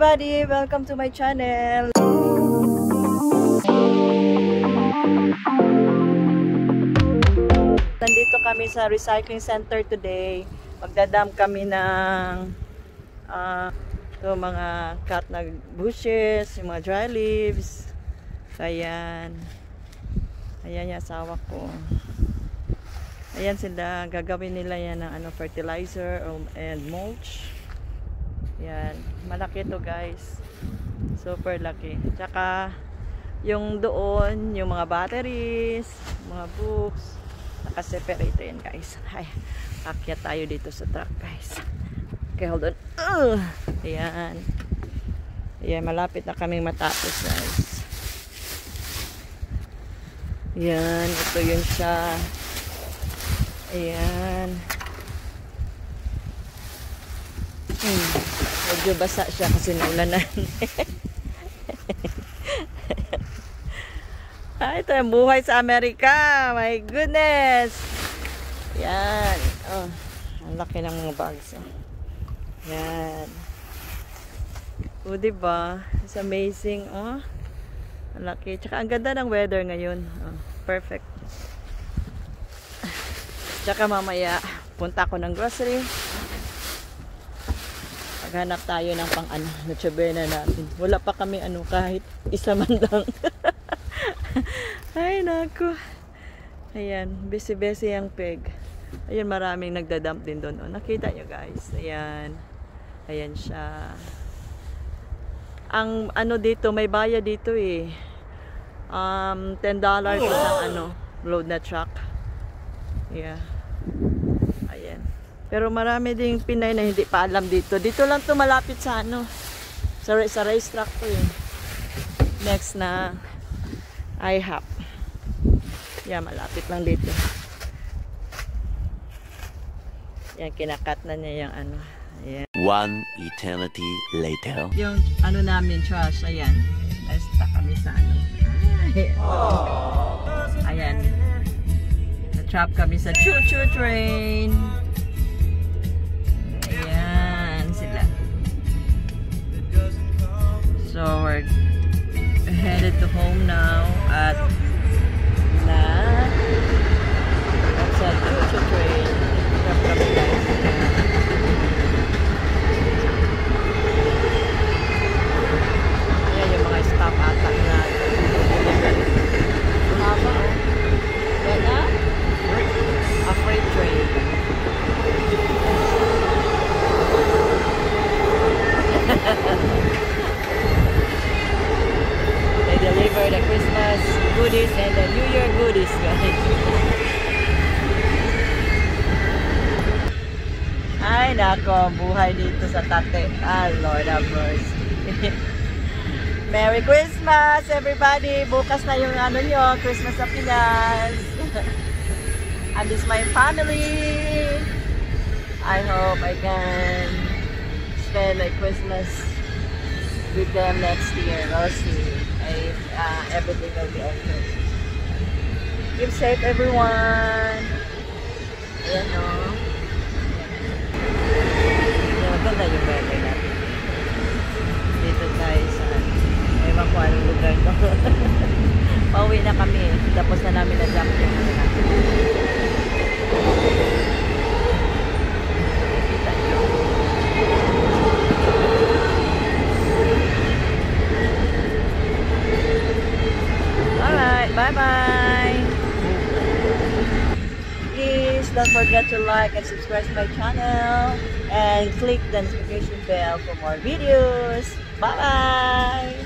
everybody! Welcome to my channel! Nandito kami sa recycling center today. Magdadam kami ng uh, to mga cut na bushes, yung mga dry leaves. Ayan. Ayan yung asawa ko. Ayan sila, gagawin nila yan ng ano, fertilizer and mulch. Yan, malaki to guys. Super laki. Tsaka, yung doon, yung mga batteries, mga books, nakaseparate yan guys. Ay, akyat tayo dito sa truck guys. Okay, hold on. Uh, ayan. Ayan, malapit na kaming matapos guys. Ayan, ito yun siya. Ayan. Hmm, medyo basa siya kasi naulanan. ah, ito yung buhay sa Amerika. My goodness. Yan. Oh, ang laki ng mga bags. Oh. Yan. O, oh, diba? It's amazing. Oh. Ang laki. Tsaka ang ganda ng weather ngayon. Oh, perfect. Tsaka mamaya, punta ako ng grocery maghanap tayo ng pang ano, na natin. Wala pa kami ano kahit isa man lang. Ay nako. Ayan, busy-busy ang pig. Ayun, maraming nagda-dump din doon. Oh, nakita nyo guys. Ayan. Ayan siya. Ang ano dito, may bayad dito eh. Um, $10 isang ano, load na truck. Yeah. Pero marami ding Pinay na hindi pa alam dito. Dito lang to malapit sa ano. Sa, sa racetrack to yun. Next na IHOP. Yeah, malapit lang dito. Yan, kinakat na niya yung ano. Ayan. One eternity later. Yung ano namin, trash, ayan. Nasta kami sa ano. Ayan. Na-trap kami sa choo-choo train. Deliver the Christmas goodies and the New Year goodies, guys. Ay, nako, buhay dito sa tate. Ah, Lord of mercy. Merry Christmas, everybody! Bukas na yung ano nyo, Christmas sa Pinas. And this my family. I hope I can spend a Christmas with them next year. See if uh, everything will be okay. Keep safe everyone! Ayan o. No? Ayan, maganda yung weather natin. Dito tayo sa ewan ko anong lugar to. Pauwi na kami. Tapos na namin na-jump yung ano natin. bye Please don't forget to like and subscribe to my channel and click the notification bell for more videos. Bye-bye.